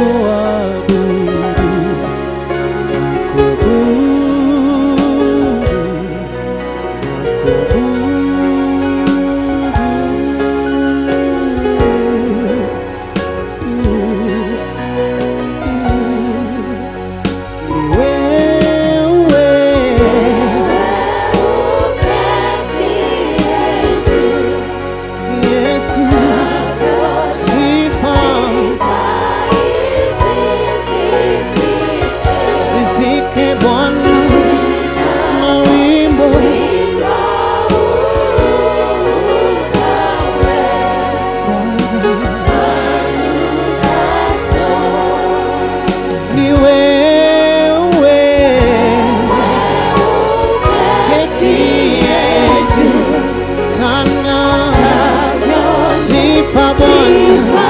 go on. favor.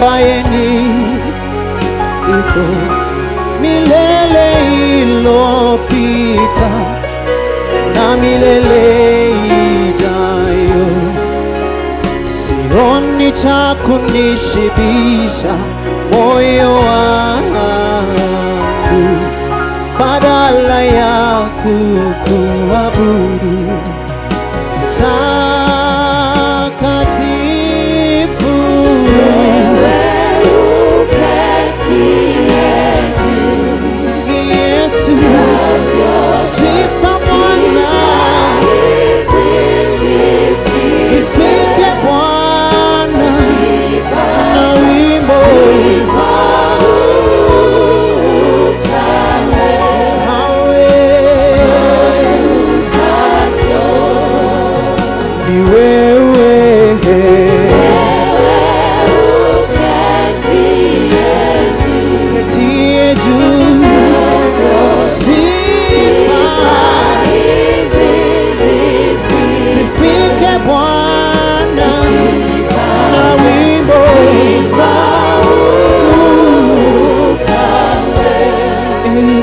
Ambaye ni iko milele ilopita na milele ijayo, sioni cha kunishibisha moyo wangu badala ya kukuabudu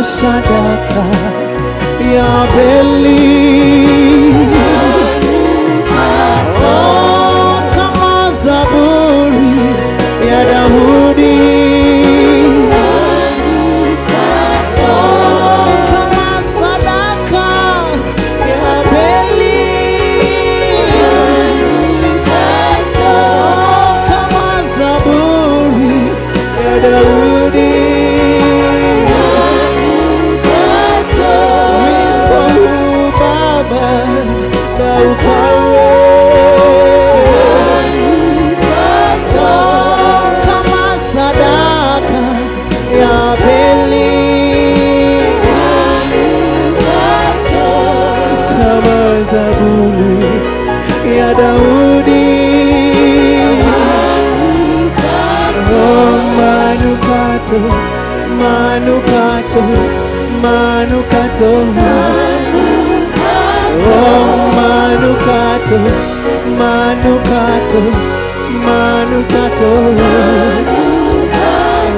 μας αγαπά. Η αμπελή manukato manukato manukato Oh, manukato manukato manukato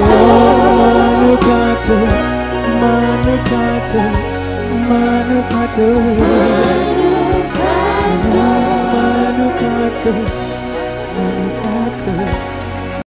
Oh, manukato manukato manukato oh, manukato